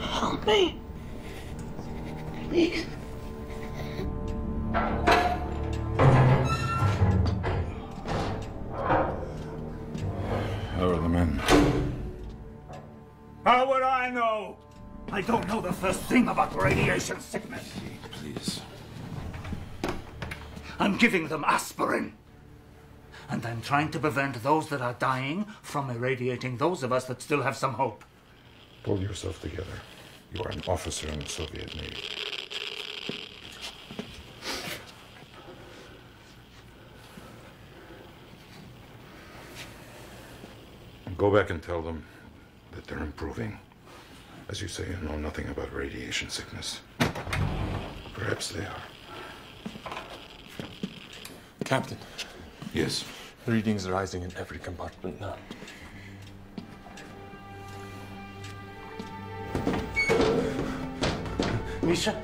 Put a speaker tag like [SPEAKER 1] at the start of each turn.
[SPEAKER 1] Help me. Please.
[SPEAKER 2] How are the men?
[SPEAKER 1] How would I know? I don't know the first thing about radiation sickness.
[SPEAKER 2] Please.
[SPEAKER 1] I'm giving them aspirin. And I'm trying to prevent those that are dying from irradiating those of us that still have some hope.
[SPEAKER 2] Pull yourself together. You are an officer in the Soviet Navy. Go back and tell them that they're improving. As you say, you know nothing about radiation sickness. Perhaps they are.
[SPEAKER 3] Captain,
[SPEAKER 2] Yes.
[SPEAKER 3] Readings rising in every compartment now.
[SPEAKER 1] Misha?